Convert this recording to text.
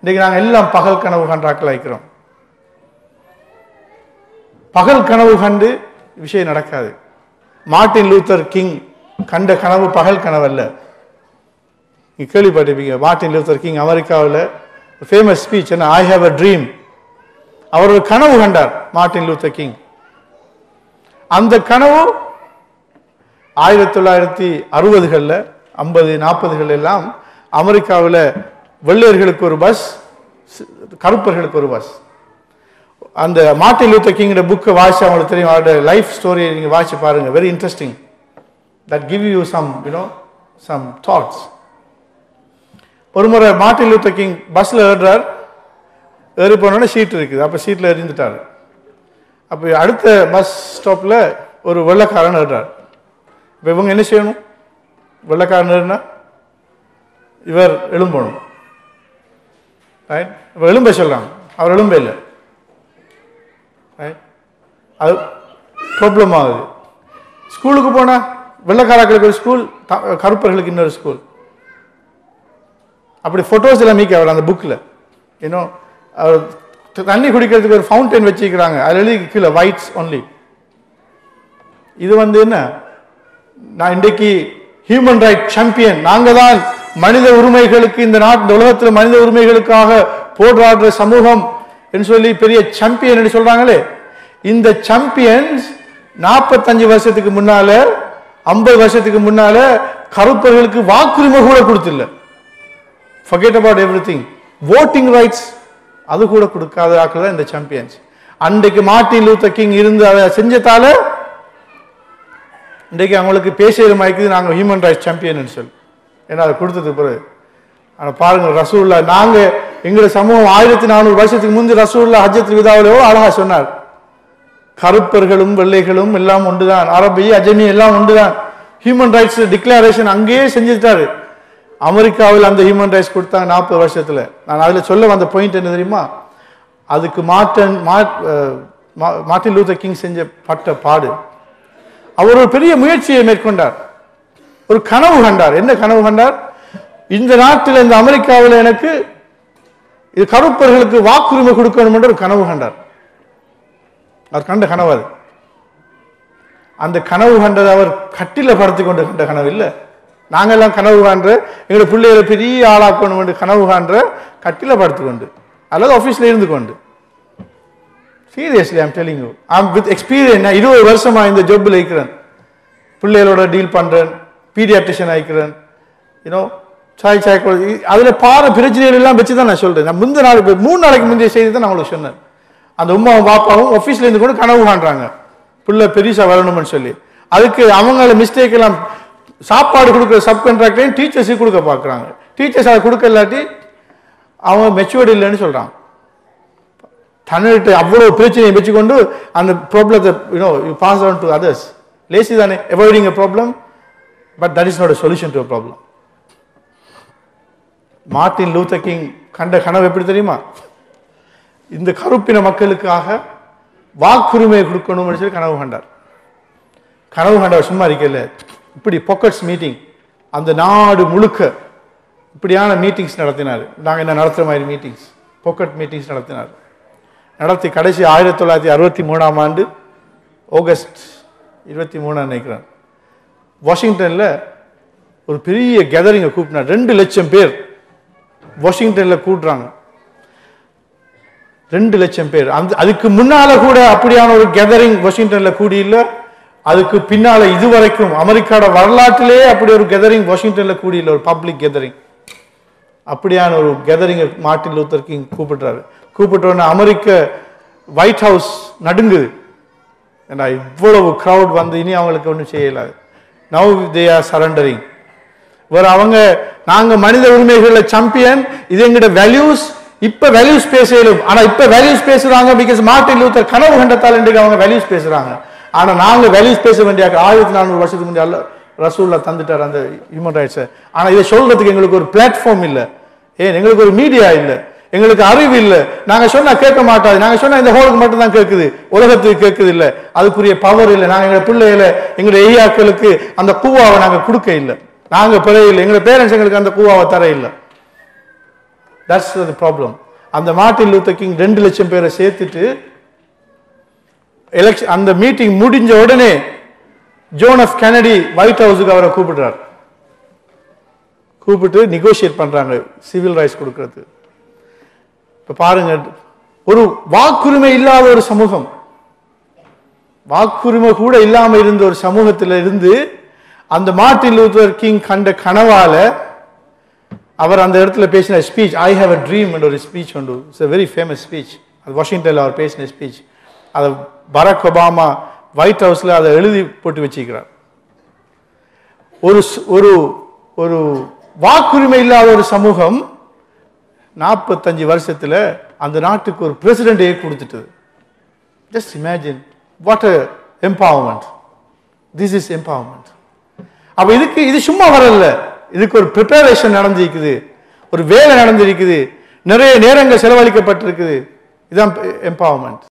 இன்றைக்கு நாங்கள் எல்லாம் பகல் கனவு கண்டாக்கள் வைக்கிறோம். பகல் கனவு கண்டு விஷயம் நடக்காது. மார்ட்டின் லூத்தர் கிங் கண்ட கனவு பகல் கனவு அல்ல நீங்கள் கேள்விப்பட்டிருப்பீங்க மார்ட்டின் லூத்தர் கிங் அமெரிக்காவில் ஃபேமஸ் ஸ்பீச் என்ன? ஐ ஹாவ் அ ட்ரீம் அவர் ஒரு கனவு கண்டார் மார்ட்டின் லூத்தர் கிங். அந்த கனவு ஆயிரத்தி தொள்ளாயிரத்தி அறுபதுகளில் ஐம்பது நாற்பதுகள் எல்லாம் அமெரிக்காவில் வெள்ளையர்களுக்கு ஒரு பஸ் கருப்பர்களுக்கு ஒரு பஸ் அந்த மார்ட்டின் லூத்தர் கிங்கோட புக்கை வாசி அவங்களுக்கு தெரியும். அவரோட லைஃப் ஸ்டோரியை நீங்கள் வாசி பாருங்க. Very interesting that give you some you know some thoughts ஒரு முறை மார்ட்டின் லூத்தர் கிங் பஸ்ஸில் ஏறுறார். ஏறி போனோடனே சீட் இருக்குது. அப்போ சீட்டில் எரிந்துட்டார் அப்போ அடுத்த பஸ் ஸ்டாப்பில் ஒரு வெள்ளைக்காரன் ஏறுறார். இப்போ இவங்க என்ன செய்யணும்? வெள்ளைக்காரன் ஏறுனா இவர் எழும்பணும். ரைட் இப்போ எலும்ப சொல்கிறாங்க அவர் எலும்ப இல்லை. ரைட் அது ப்ராப்ளம் ஆகுது. ஸ்கூலுக்கு போனால் வெள்ளக்காராக்களுக்கு ஒரு ஸ்கூல் கருப்பர்களுக்கு இன்னொரு ஸ்கூல் அப்படி ஃபோட்டோஸ் எல்லாம் மீக்க அவர் அந்த புக்கில் இன்னும் அவர் தண்ணி குடிக்கிறதுக்கு ஒரு ஃபவுண்டைன் வச்சுக்கிறாங்க அதில் எழுதி கீழே ஒயிட்ஸ் ஒன்லி இது வந்து என்ன? நான் இன்றைக்கு ஹியூமன் ரைட் சாம்பியன் நாங்கள் தான் மனித உரிமைகளுக்கு இந்த நாட்டு இந்த உலகத்தில் மனித உரிமைகளுக்காக போராடுற சமூகம் என்று சொல்லி பெரிய சாம்பியன் என்று சொல்றாங்களே. இந்த சாம்பியன்ஸ் நாற்பத்தஞ்சு வருஷத்துக்கு முன்னால ஐம்பது வருஷத்துக்கு முன்னால கருப்பர்களுக்கு வாக்குரிமை கூட கொடுத்துல forget about everything voting rights அது கூட கொடுக்காத ஆக்கள் தான் இந்த சாம்பியன்ஸ் அன்றைக்கு மார்ட்டின் லூத்தர் கிங் இருந்து அதை செஞ்சதால இன்றைக்கு அவங்களுக்கு பேசுகிற மயக்குது நாங்கள் ஹியூமன் ரைட்ஸ் சாம்பியன் சொல்லி. ஏன்னா அதை கொடுத்தது பிறகு. ஆனால் பாருங்கள் ரசூல்லா நாங்கள் எங்களோட சமூகம் ஆயிரத்தி நானூறு வருஷத்துக்கு முந்தி ரசூல்லா ஹஜ்ஜத் எவ்வளோ அழகாக சொன்னார். கருப்பர்களும் வெள்ளைகளும் எல்லாம் ஒன்றுதான். அரபி அஜமி எல்லாம் ஒன்றுதான். ஹியூமன் ரைட்ஸ் டிக்ளரேஷன் அங்கேயே செஞ்சுட்டாரு. அமெரிக்காவில் அந்த ஹியூமன் ரைட்ஸ் கொடுத்தாங்க நாற்பது வருஷத்தில். நான் அதில் சொல்ல வந்த பாயிண்ட் என்ன தெரியுமா? அதுக்கு மார்டன் மாட்டின் லூத்தர் கிங் செஞ்ச பட்ட பாடு. அவர் ஒரு பெரிய முயற்சியை மேற்கொண்டார். ஒரு கனவு கண்டார். என்ன கனவு கண்டார்? இந்த நாட்டில் இந்த அமெரிக்காவில் எனக்கு இது கருப்பர்களுக்கு வாக்குரிமை கொடுக்கணும் என்று ஒரு கனவு கண்டார். அவர் கண்ட கனவு அது. அந்த கனவு கண்டது அவர் கட்டில படுத்து கொண்டு கண்ட கனவு இல்லை. நாங்கெல்லாம் கனவு காண்ற எங்களுடைய பிள்ளைகளை பெரிய ஆளாக்கணும் என்று கனவு காண்ற கட்டில படுத்து கொண்டு அல்லது ஆஃபீஸில் இருந்து கொண்டு. Seriously I'm telling you I'm with experience நான் இருபது வருஷமா இந்த ஜாப்பில் இருக்கிறேன். பிள்ளைகளோட டீல் பண்றேன். பீடியாட்ரிஷியன் ஆகிக்கிறேன் யூனோ சாய் சாய் அதில் பார பிரச்சனைகள் எல்லாம் வச்சு தான் நான் சொல்கிறேன் நான் முந்தின நாள் மூணு நாளைக்கு முந்தைய செய்தி தான் நான் உங்களுக்கு சொன்னேன். அந்த உமாவும் பாப்பாவும் ஆஃபீஸ்லேருந்து கூட கனவு காண்றாங்க. பிள்ளை பெருசாக வரணும்னு சொல்லி. அதுக்கு அவங்கள மிஸ்டேக் எல்லாம் சாப்பாடு கொடுக்குற சப் கான்ட்ராக்டையும் டீச்சர்ஸுக்கு கொடுக்க பார்க்குறாங்க. டீச்சர்ஸ் அதை கொடுக்க இல்லாட்டி அவங்க மெச்சுவர்டு இல்லைன்னு சொல்கிறாங்க தன்னிட்டு அவ்வளோ பிரச்சனையை வச்சுக்கொண்டு அந்த ப்ராப்ளத்தை you know you pass on to others lazy தானே. Avoiding a problem but that is not a solution to problem Martin Luther King கண்ட கனவு எப்படி தெரியுமா? இந்த கருப்பின மக்களுக்காக வாக்குரிமை கொடுக்கணும்னு சொல்லி கனவு கண்டார். கனவு கண்டவர் சும்மா இருக்கல இப்படி பொக்கட்ஸ் மீட்டிங் அந்த நாடு முழுக்க இப்படியான மீட்டிங்ஸ் நடத்தினார். நாங்கள் என்ன நடத்துகிற மாதிரி மீட்டிங்ஸ் பொக்கட் மீட்டிங்ஸ் நடத்தினார். நடத்தி கடைசி ஆயிரத்தி தொள்ளாயிரத்தி அறுபத்தி மூணாம் ஆண்டு ஆகஸ்ட் இருபத்தி மூணு நினைக்கிறேன் வாஷிங்டனில் ஒரு பெரிய கேதரிங்கை கூப்பினார் ரெண்டு லட்சம் பேர் வாஷிங்டனில் கூட்டுறாங்க ரெண்டு லட்சம் பேர். அந்த அதுக்கு முன்னால கூட அப்படியான ஒரு கேதரிங் வாஷிங்டன்ல கூடி இல்ல அதுக்கு பின்னால இதுவரைக்கும் அமெரிக்காவோட வரலாற்றிலே அப்படி ஒரு கேதரிங் வாஷிங்டன்ல கூடி ஒரு பப்ளிக் கேதரிங் அப்படியான ஒரு கேதரிங்கை மார்ட்டின் லூத்தர் கிங் கூப்பிடுறாரு. கூப்பிட்டோன்னே அமெரிக்க ஒயிட் ஹவுஸ் நடுங்குது. ஏன்னா இவ்வளவு க்ரௌட் வந்து இனி அவங்களுக்கு ஒன்றும் செய்யலாது நவ் தே ஆர் சரண்டரிங் ஒரு அவங்க நாங்கள் மனித உரிமைகளில் சாம்பியன் இது எங்கிட்ட வேல்யூஸ் இப்போ வேல்யூஸ் பேசலும் ஆனால் இப்போ வேல்யூஸ் பேசுகிறாங்க பிகாஸ் மார்ட்டின் லூத்தர் கனவு கண்டத்தால் இன்றைக்கு அவங்க வேல்யூஸ் பேசுகிறாங்க ஆனால் நாங்கள் வேல்யூஸ் பேச வேண்டிய ஆயிரத்தி நானூறு வருஷத்துக்கு முன்னாடி ரசூல்லா தந்துட்டார் அந்த ஹியூமன் ரைட்ஸை ஆனால் இதை சொல்கிறதுக்கு எங்களுக்கு ஒரு பிளாட்ஃபார்ம் இல்லை. ஏன்? எங்களுக்கு ஒரு மீடியா இல்லை. எங்களுக்கு அறிவு இல்லை. நாங்கள் சொன்னால் கேட்க மாட்டாது. நாங்கள் சொன்னால் இந்த ஹோலுக்கு மட்டும் தான் கேட்குது. உலகத்துக்கு கேட்குது இல்லை. அதுக்குரிய பவர் இல்லை. நாங்கள் எங்களை பிள்ளைகளை எங்களுடைய ஐயாக்களுக்கு அந்த கூவாவை நாங்கள் கொடுக்க இல்லை. நாங்கள் பிழை இல்லை. எங்க பேரண்ட்ஸ் எங்களுக்கு அந்த கூவாவை தர இல்லை. தட்ஸ் த ப்ராப்ளம் அந்த மார்ட்டின் லூத்தர் கிங் ரெண்டு லட்சம் பேரை சேர்த்துட்டு எலெக்ஷன் அந்த மீட்டிங் முடிஞ்ச உடனே ஜோன் ஆஃப் கெனடி ஒயிட் ஹவுஸுக்கு அவரை கூப்பிடுறார். கூப்பிட்டு நெகோஷியேட் பண்ணுறாங்க சிவில் ரைட்ஸ் கொடுக்கறது இப்ப பாருங்க ஒரு வாக்குரிமை இல்லாத ஒரு சமூகம் வாக்குரிமை கூட இல்லாமல் இருந்த ஒரு சமூகத்துல இருந்து அந்த மார்ட்டின் லூத்தர் கிங் கண்ட கனவால அவர் அந்த இடத்துல பேசின speech I have a dream என்ற ஒரு ஸ்பீச் உண்டு it's a very famous speech அது வாஷிங்டனில் அவர் பேசின ஸ்பீச் அதை பராக் ஒபாமா ஒயிட் ஹவுஸ்ல அதை எழுதி போட்டு வச்சுக்கிறார் ஒரு ஒரு ஒரு வாக்குரிமை இல்லாத ஒரு சமூகம் நாற்பத்தஞ்சு வருஷத்தில் அந்த நாட்டுக்கு ஒரு பிரசிடென்டே கொடுத்துட்டது. Just imagine what a empowerment this is empowerment அப்போ இதுக்கு இது சும்மா வரல. இதுக்கு ஒரு ப்ரிப்பரேஷன் நடந்திருக்குது. ஒரு வேலை நடந்திருக்குது. நிறைய நேரங்கள் செலவழிக்கப்பட்டிருக்குது. இதுதான் எம்பவர்மெண்ட்